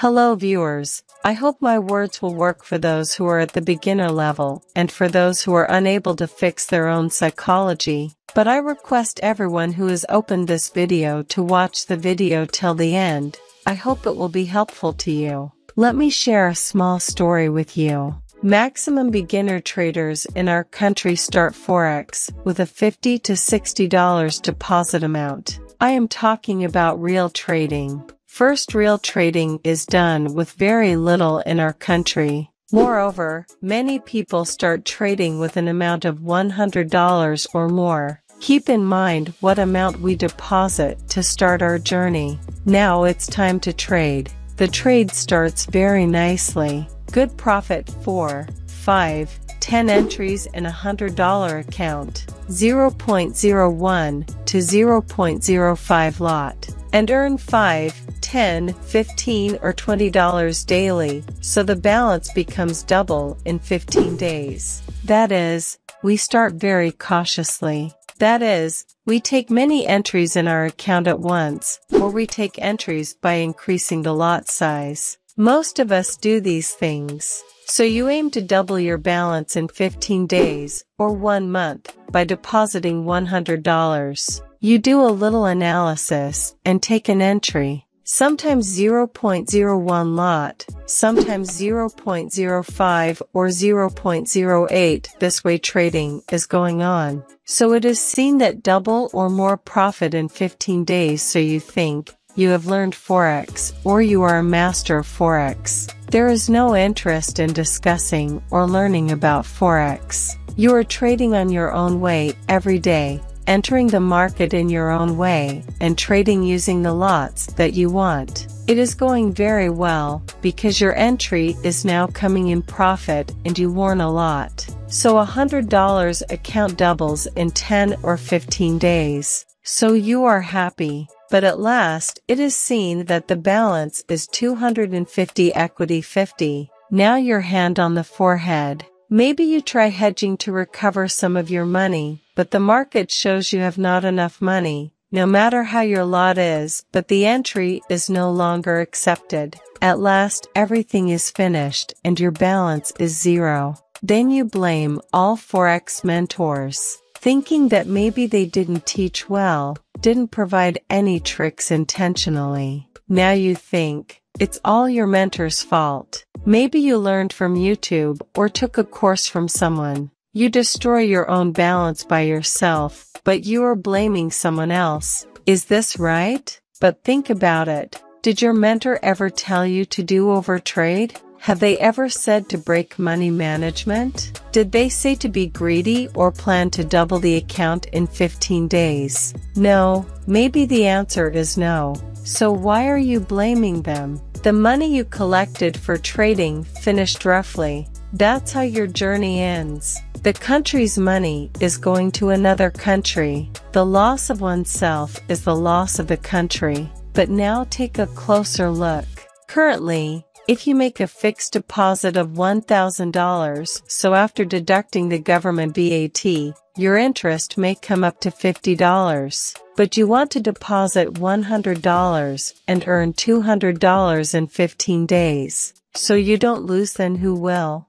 Hello viewers, I hope my words will work for those who are at the beginner level and for those who are unable to fix their own psychology. But I request everyone who has opened this video to watch the video till the end. I hope it will be helpful to you. Let me share a small story with you. Maximum beginner traders in our country start Forex with a 50 to $60 deposit amount. I am talking about real trading. First real trading is done with very little in our country. Moreover, many people start trading with an amount of $100 or more. Keep in mind what amount we deposit to start our journey. Now it's time to trade. The trade starts very nicely. Good profit 4, 5, 10 entries in a $100 account, 0.01 to 0.05 lot, and earn 5, 10, 15 or $20 daily, so the balance becomes double in 15 days. That is, we start very cautiously. That is, we take many entries in our account at once, or we take entries by increasing the lot size. Most of us do these things. So you aim to double your balance in 15 days, or one month, by depositing $100. You do a little analysis, and take an entry sometimes 0.01 lot, sometimes 0.05 or 0.08 this way trading is going on. So it is seen that double or more profit in 15 days so you think, you have learned Forex or you are a master of Forex. There is no interest in discussing or learning about Forex. You are trading on your own way every day entering the market in your own way, and trading using the lots that you want. It is going very well, because your entry is now coming in profit and you won a lot. So a $100 account doubles in 10 or 15 days. So you are happy. But at last, it is seen that the balance is 250 equity 50. Now your hand on the forehead. Maybe you try hedging to recover some of your money, but the market shows you have not enough money, no matter how your lot is, but the entry is no longer accepted. At last everything is finished and your balance is zero. Then you blame all Forex mentors, thinking that maybe they didn't teach well, didn't provide any tricks intentionally. Now you think, it's all your mentor's fault. Maybe you learned from YouTube or took a course from someone. You destroy your own balance by yourself, but you are blaming someone else. Is this right? But think about it. Did your mentor ever tell you to do over trade? Have they ever said to break money management? Did they say to be greedy or plan to double the account in 15 days? No, maybe the answer is no. So why are you blaming them? The money you collected for trading finished roughly. That's how your journey ends. The country's money is going to another country. The loss of oneself is the loss of the country. But now take a closer look. Currently, if you make a fixed deposit of $1,000, so after deducting the government VAT, your interest may come up to $50. But you want to deposit $100 and earn $200 in 15 days. So you don't lose then who will?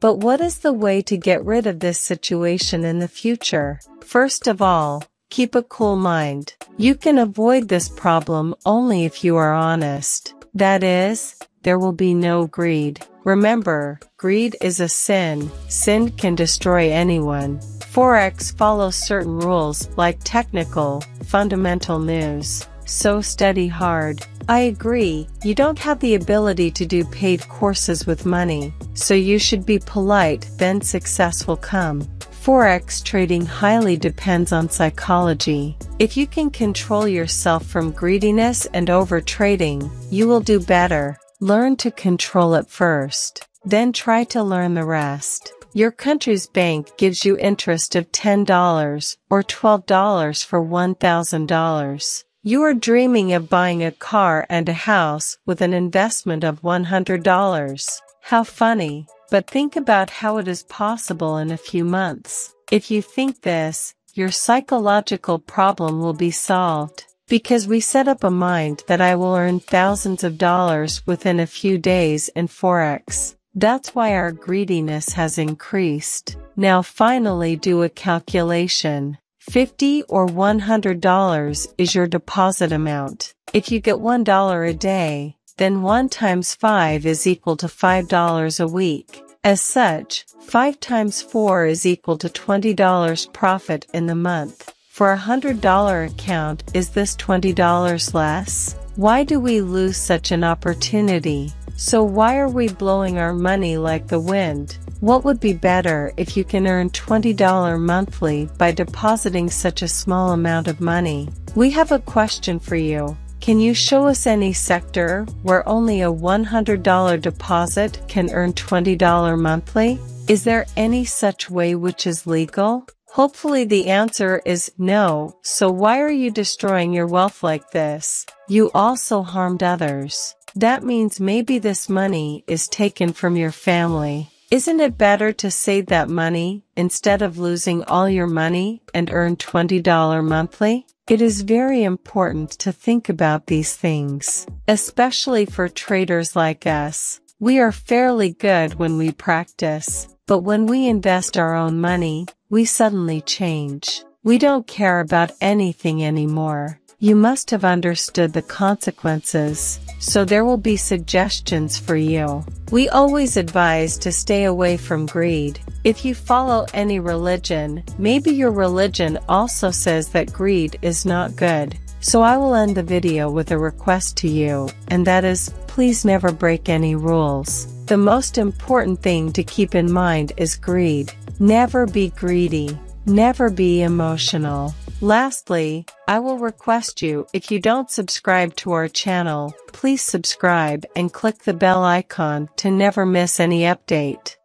But what is the way to get rid of this situation in the future? First of all, keep a cool mind. You can avoid this problem only if you are honest. That is, there will be no greed. Remember, greed is a sin. Sin can destroy anyone. Forex follows certain rules like technical, fundamental news. So study hard. I agree, you don't have the ability to do paid courses with money, so you should be polite, then success will come. Forex trading highly depends on psychology. If you can control yourself from greediness and overtrading, you will do better. Learn to control it first. Then try to learn the rest. Your country's bank gives you interest of $10 or $12 for $1,000. You are dreaming of buying a car and a house with an investment of $100. How funny. But think about how it is possible in a few months. If you think this, your psychological problem will be solved. Because we set up a mind that I will earn thousands of dollars within a few days in Forex. That's why our greediness has increased. Now finally do a calculation. 50 or $100 is your deposit amount. If you get $1 a day, then 1 times 5 is equal to $5 a week. As such, 5 times 4 is equal to $20 profit in the month. For a $100 account, is this $20 less? Why do we lose such an opportunity? So why are we blowing our money like the wind? What would be better if you can earn $20 monthly by depositing such a small amount of money? We have a question for you. Can you show us any sector where only a $100 deposit can earn $20 monthly? Is there any such way which is legal? Hopefully the answer is no, so why are you destroying your wealth like this? You also harmed others. That means maybe this money is taken from your family. Isn't it better to save that money instead of losing all your money and earn $20 monthly? It is very important to think about these things, especially for traders like us. We are fairly good when we practice, but when we invest our own money, we suddenly change. We don't care about anything anymore. You must have understood the consequences, so there will be suggestions for you. We always advise to stay away from greed. If you follow any religion, maybe your religion also says that greed is not good. So I will end the video with a request to you, and that is, please never break any rules. The most important thing to keep in mind is greed. Never be greedy. Never be emotional. Lastly, I will request you if you don't subscribe to our channel, please subscribe and click the bell icon to never miss any update.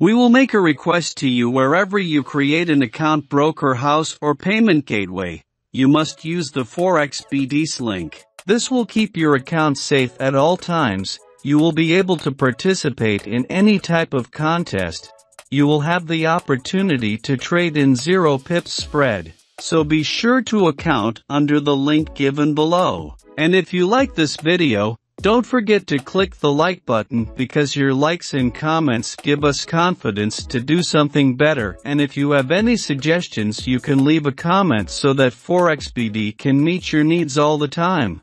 We will make a request to you wherever you create an account broker house or payment gateway. You must use the Forex BDs link. This will keep your account safe at all times. You will be able to participate in any type of contest. You will have the opportunity to trade in zero pips spread. So be sure to account under the link given below. And if you like this video, don't forget to click the like button because your likes and comments give us confidence to do something better and if you have any suggestions you can leave a comment so that ForexBD can meet your needs all the time.